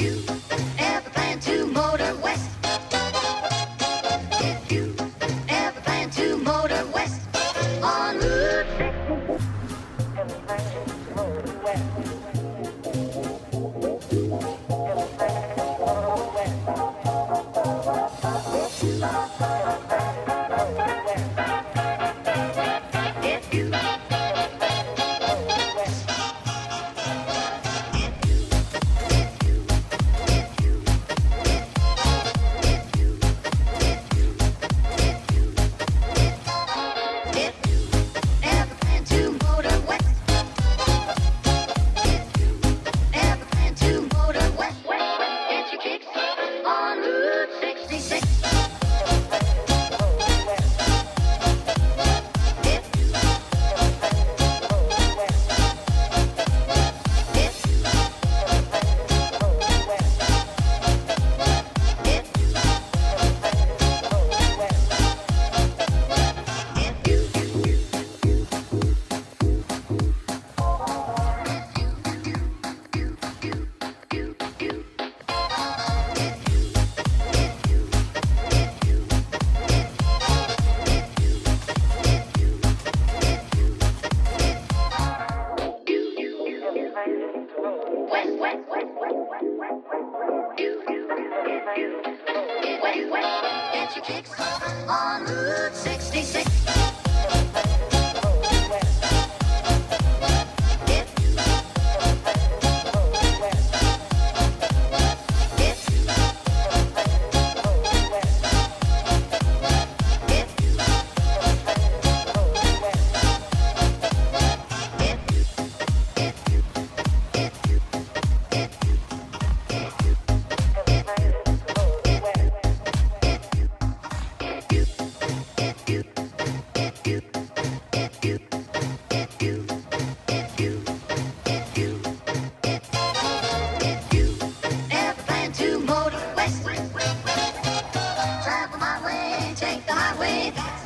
you. Wait, wait, wait, get your kicks on Route 66. That's